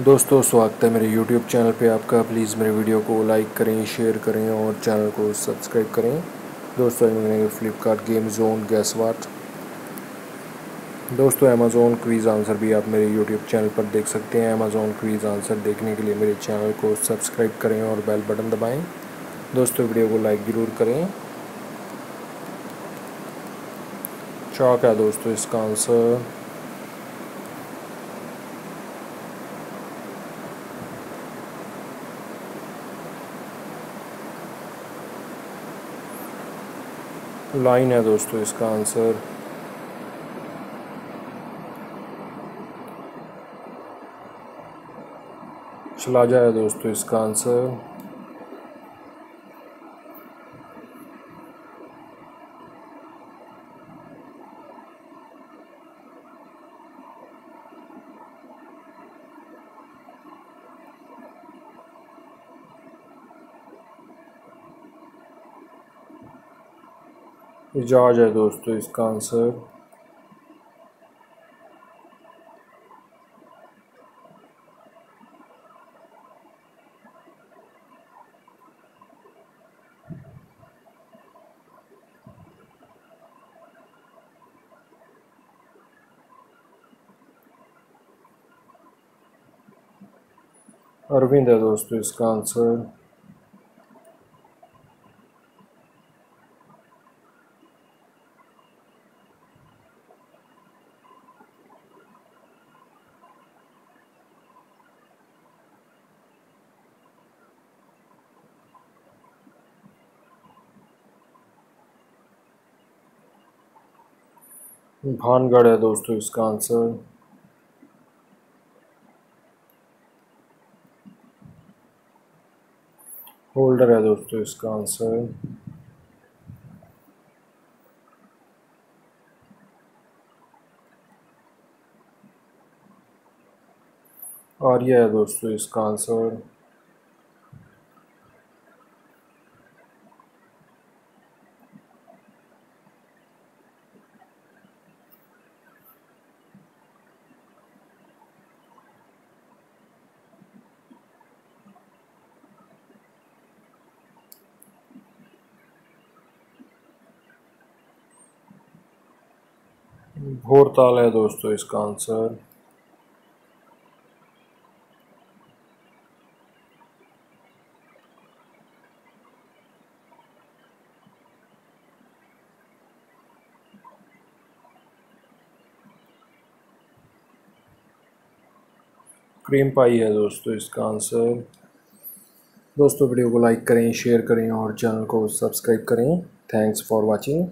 दोस्तों, स्वागत है मेरे YouTube चैनल पे आपका। प्लीज़ मेरे वीडियो को लाइक करें शेयर करें और चैनल को सब्सक्राइब करें। दोस्तों Flipkart game zone guess what दोस्तों अमेज़ोन क्वीज़ आंसर भी आप मेरे YouTube चैनल पर देख सकते हैं। अमेज़ोन क्वीज़ आंसर देखने के लिए मेरे चैनल को सब्सक्राइब करें और बेल बटन दबाएँ। दोस्तों वीडियो को लाइक ज़रूर करें। चौक है दोस्तों इसका आंसर लाइन है दोस्तों इसका आंसर चला जाए दोस्तों इसका आंसर जहाज़ है दोस्तों इसका आंसर अरविंद है दोस्तों इसका आंसर भानगढ़ है दोस्तों इसका आंसर। होल्डर है दोस्तों इसका आंसर। और यह है दोस्तों इसका आंसर। भोरताल है दोस्तों इसका आंसर क्रीम पाई है दोस्तों इसका आंसर दोस्तों वीडियो को लाइक करें शेयर करें और चैनल को सब्सक्राइब करें थैंक्स फॉर वाचिंग